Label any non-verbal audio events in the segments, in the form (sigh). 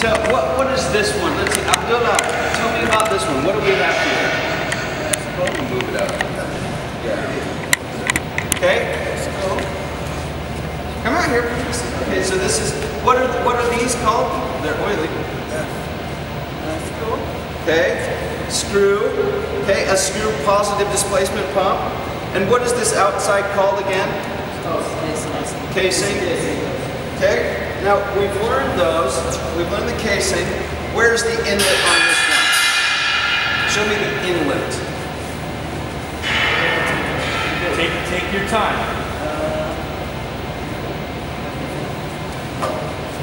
Tell, what, what is this one? Let's see. Abdullah, tell me about this one. What do we have here? Move it up. Yeah. Okay. Come out here. Okay, so this is, what are, what are these called? They're oily. Okay. Screw. Okay, a screw positive displacement pump. And what is this outside called again? Casing. Casing. Okay. Now we've learned those. We've learned the casing. Where's the inlet on this one? Show me the inlet. Take, take your time.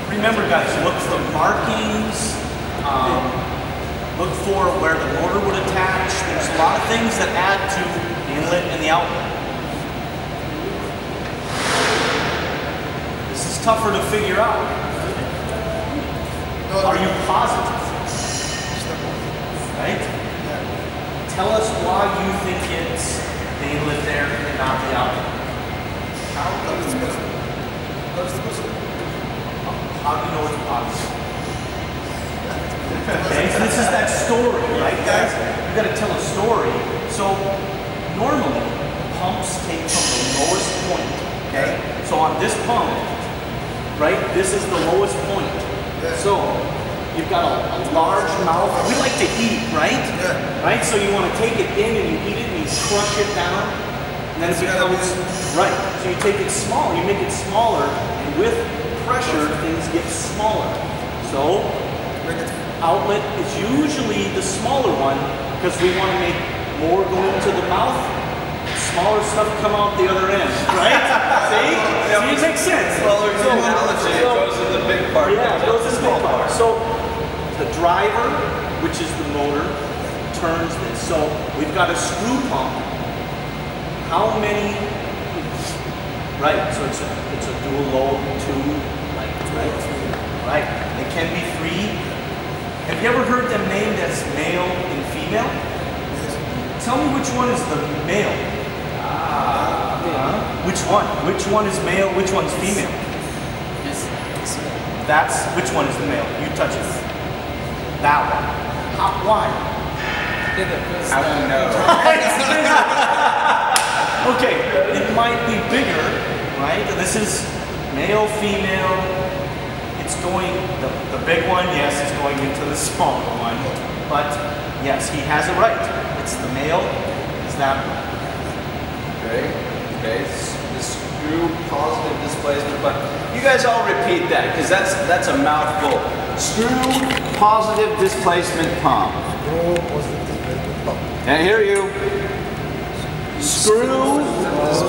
Remember guys, look for markings, um, look for where the motor would attach. There's a lot of things that add to the inlet and the outlet. Tougher to figure out. Are you positive? Right? Tell us why you think it's the live there and not the outlet. How do you know it's positive? (laughs) Okay, so this is that story, right, guys? You got to tell a story. So normally pumps take from the lowest point. Okay, so on this pump, right, this is the lowest point. So you've got a, a large mouth. We like to eat, right? Right. So you want to take it in and you eat it and you crush it down, and then it becomes right. So you take it small, you make it smaller, and with pressure, things get smaller. So outlet is usually the smaller one because we want to make more go into the mouth, smaller stuff come out the other end, right? (laughs) See? See, it makes sense. Well, there's So- an analogy. It goes in the big part. yeah, those out are the small part. So the driver, which is the motor, turns this. So we've got a screw pump. How many? Right. So it's a it's a dual load two, like right, right. It can be three. Have you ever heard them named as male and female? Tell me which one is the male. Which one? Which one is male? Which one's female? That's which one is the male? You touch it. That one. How, why? How do you know? (laughs) Okay, it might be bigger, right? This is male, female. It's going, the, the big one, yes, is going into the smaller one. But yes, he has it right. It's the male, is that one. Okay. Okay. s- The screw positive displacement but You guys all repeat that because that's that's a mouthful. Screw positive displacement pump. And hear you. Screw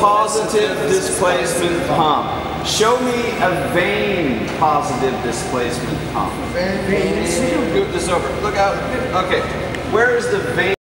positive displacement pump. Show me a vane positive displacement pump. Vane. Scoot this over. Look out. Okay. Where is the vane?